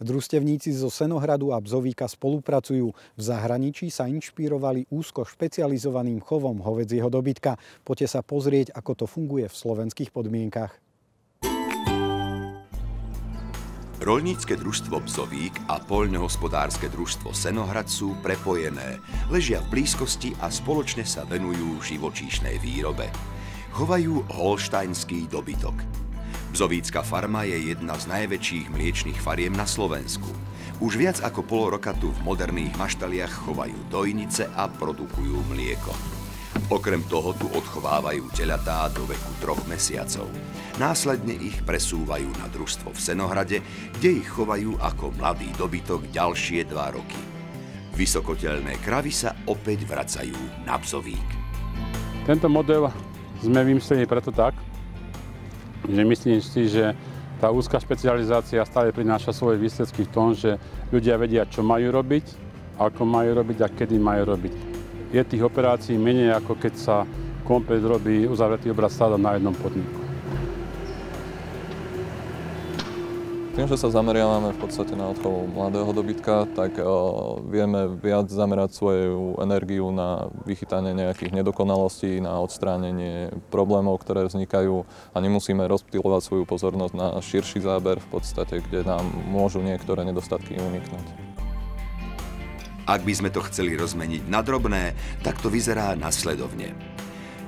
Družstevníci zo Senohradu a Bzovíka spolupracujú. V zahraničí sa inšpirovali úzko špecializovaným chovom hovedzieho dobytka. Poďte sa pozrieť, ako to funguje v slovenských podmienkach. Rolnícke družstvo Bzovík a poľnohospodárske družstvo Senohrad sú prepojené, ležia v blízkosti a spoločne sa venujú živočíšnej výrobe. Chovajú holštajnský dobytok. Bzovícka farma je jedna z najväčších mliečných fariem na Slovensku. Už viac ako pol roka tu v moderných maštaliach chovajú dojnice a produkujú mlieko. Okrem toho tu odchovávajú teľatá do veku troch mesiacov. Následne ich presúvajú na družstvo v Senohrade, kde ich chovajú ako mladý dobytok ďalšie dva roky. Vysokotelné kravy sa opäť vracajú na Bzovík. Tento model sme vymysleli preto tak, že myslím si, že tá úzka špecializácia stále prináša svoje výsledky v tom, že ľudia vedia, čo majú robiť, ako majú robiť a kedy majú robiť. Je tých operácií menej, ako keď sa komplet robí uzavretý obrad stáda na jednom podniku. Tým, že sa zameriavame v podstate na odchov mladého dobytka, tak uh, vieme viac zamerať svoju energiu na vychytanie nejakých nedokonalostí, na odstránenie problémov, ktoré vznikajú a nemusíme rozptýlovať svoju pozornosť na širší záber v podstate, kde nám môžu niektoré nedostatky uniknúť. Ak by sme to chceli rozmeniť na drobné, tak to vyzerá nasledovne.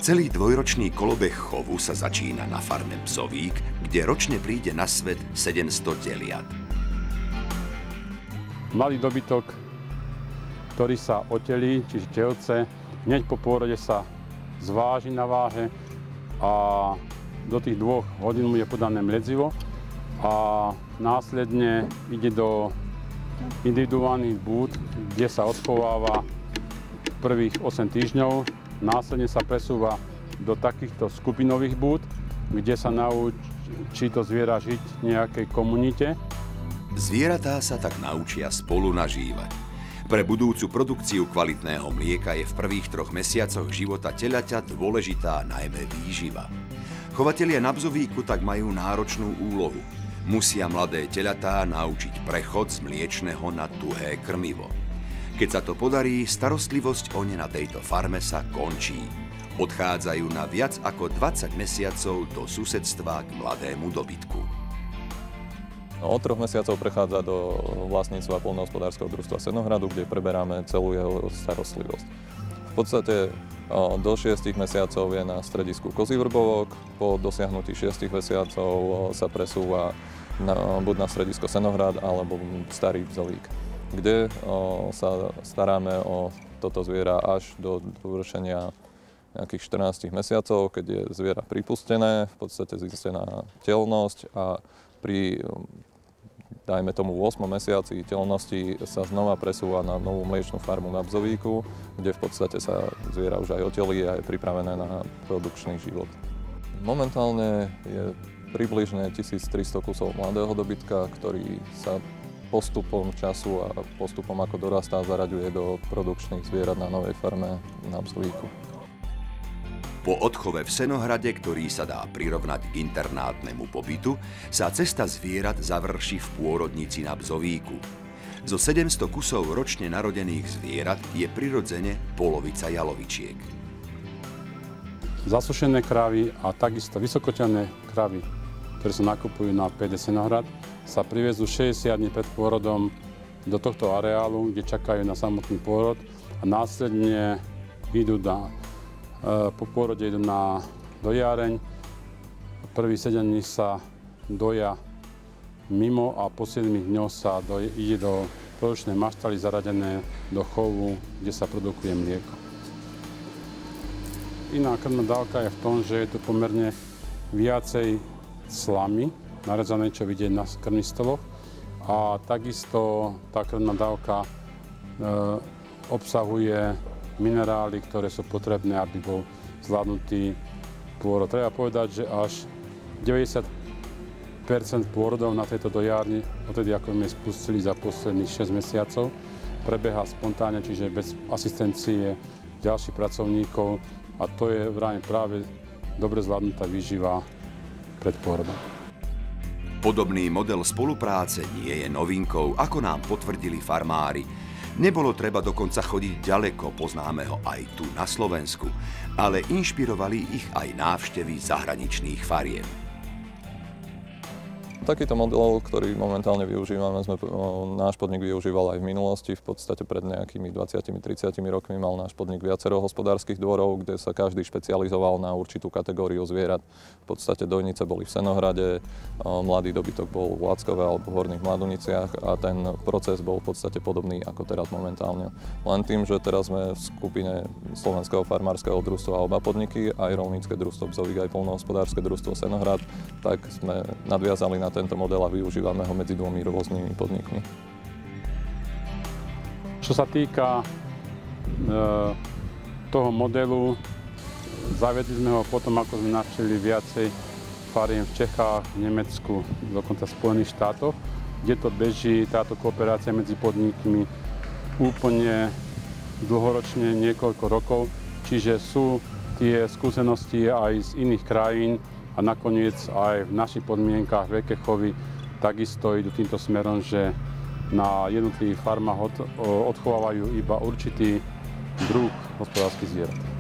Celý dvojročný kolobeh chovu sa začína na farme Psovík, kde ročne príde na svet 700 teliat. Malý dobytok, ktorý sa otelí, čiže telce, hneď po pôrode sa zváži na váhe a do tých dvoch hodín mu je podané mledzivo a následne ide do individuálnych búd, kde sa odchováva prvých 8 týždňov Následne sa presúva do takýchto skupinových búd, kde sa naučí to zviera žiť v nejakej komunite. Zvieratá sa tak naučia spolu nažívať. Pre budúcu produkciu kvalitného mlieka je v prvých troch mesiacoch života telaťa dôležitá najmä výživa. Chovatelia na bzovíku tak majú náročnú úlohu. Musia mladé telatá naučiť prechod z mliečného na tuhé krmivo. Keď sa to podarí, starostlivosť o ne na tejto farme sa končí. Odchádzajú na viac ako 20 mesiacov do susedstva k mladému dobytku. No, od troch mesiacov prechádza do vlastníctva polnohospodárskeho družstva Senohradu, kde preberáme celú jeho starostlivosť. V podstate do 6 mesiacov je na stredisku Kozí Vrbovok, po dosiahnutí 6 mesiacov sa presúva na, buď na stredisko Senohrad alebo Starý Bzovík kde sa staráme o toto zviera až do dovršenia nejakých 14 mesiacov, keď je zviera pripustené, v podstate zistená telnosť a pri dajme tomu v 8 mesiaci telnosti sa znova presúva na novú mliečnú farmu na Bzovíku, kde v podstate sa zviera už aj otelí a je pripravené na produkčný život. Momentálne je približne 1300 kusov mladého dobytka, ktorý sa postupom času a postupom ako dorastá zaraďuje do produkčných zvierat na novej farme na Bzovíku. Po odchove v Senohrade, ktorý sa dá prirovnať k internátnemu pobytu, sa cesta zvierat završí v pôrodnici na Bzovíku. Zo 700 kusov ročne narodených zvierat je prirodzene polovica jalovičiek. Zasušené kravy a takisto vysokotelné kravy, ktoré sa nakupujú na PD Senohrad, sa privezú 60 dní pred pôrodom do tohto areálu, kde čakajú na samotný pôrod a následne idú na, e, po pôrode idú na dojáreň. Prvý 7 dní sa doja mimo a po 7 dňoch sa do, ide do produkčnej maštaly zaradené do chovu, kde sa produkuje mlieko. Iná krvná dávka je v tom, že je tu pomerne viacej slamy, narezané, čo vidieť na krmistoloch. A takisto tá krvná dávka e, obsahuje minerály, ktoré sú potrebné, aby bol zvládnutý pôrod. Treba povedať, že až 90% pôrodov na tejto dojárni, odtedy ako sme spustili za posledných 6 mesiacov, prebieha spontánne, čiže bez asistencie ďalších pracovníkov a to je práve dobre zvládnutá výživa pred pôrodom. Podobný model spolupráce nie je novinkou, ako nám potvrdili farmári. Nebolo treba dokonca chodiť ďaleko, poznáme ho aj tu na Slovensku, ale inšpirovali ich aj návštevy zahraničných fariem. Takýto model, ktorý momentálne využívame, sme, náš podnik využíval aj v minulosti. V podstate pred nejakými 20-30 rokmi mal náš podnik viacero hospodárskych dvorov, kde sa každý špecializoval na určitú kategóriu zvierat. V podstate dojnice boli v Senohrade, mladý dobytok bol v Lackove alebo v Horných Mladuniciach a ten proces bol v podstate podobný ako teraz momentálne. Len tým, že teraz sme v skupine Slovenského farmárskeho družstva oba podniky, aj rolnícke družstvo Bzovík, aj polnohospodárske družstvo Senohrad, tak sme nadviazali na tento model a využívame ho medzi dvomi rôznymi podnikmi. Čo sa týka e, toho modelu, zavedli sme ho potom, ako sme navštívili viacej fariem v Čechách, v Nemecku, dokonca v Spojených štátoch, kde to beží, táto kooperácia medzi podnikmi úplne dlhoročne, niekoľko rokov. Čiže sú tie skúsenosti aj z iných krajín, a nakoniec aj v našich podmienkách veľké chovy takisto idú týmto smerom, že na jednotlivých farmách od, odchovávajú iba určitý druh hospodárskych zvierat.